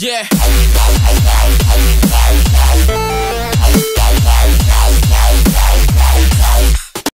Yeah.